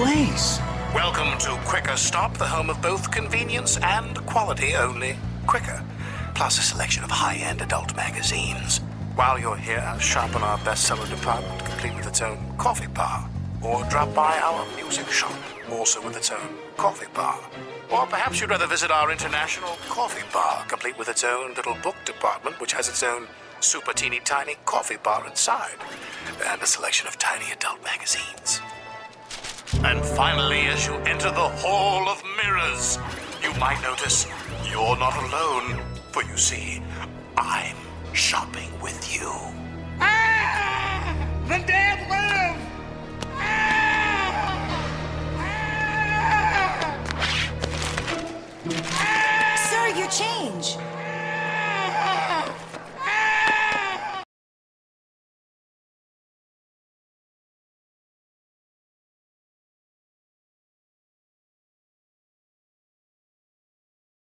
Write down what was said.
place. Welcome to Quicker Stop, the home of both convenience and quality only Quicker, plus a selection of high end adult magazines. While you're here, shop in our bestseller department, complete with its own coffee bar. Or drop by our music shop, also with its own coffee bar. Or perhaps you'd rather visit our international coffee bar, complete with its own little book department, which has its own super teeny tiny coffee bar inside, and a selection of tiny adult magazines. And finally, as you enter the Hall of Mirrors, you might notice you're not alone. For you see, I'm shopping with you. your change.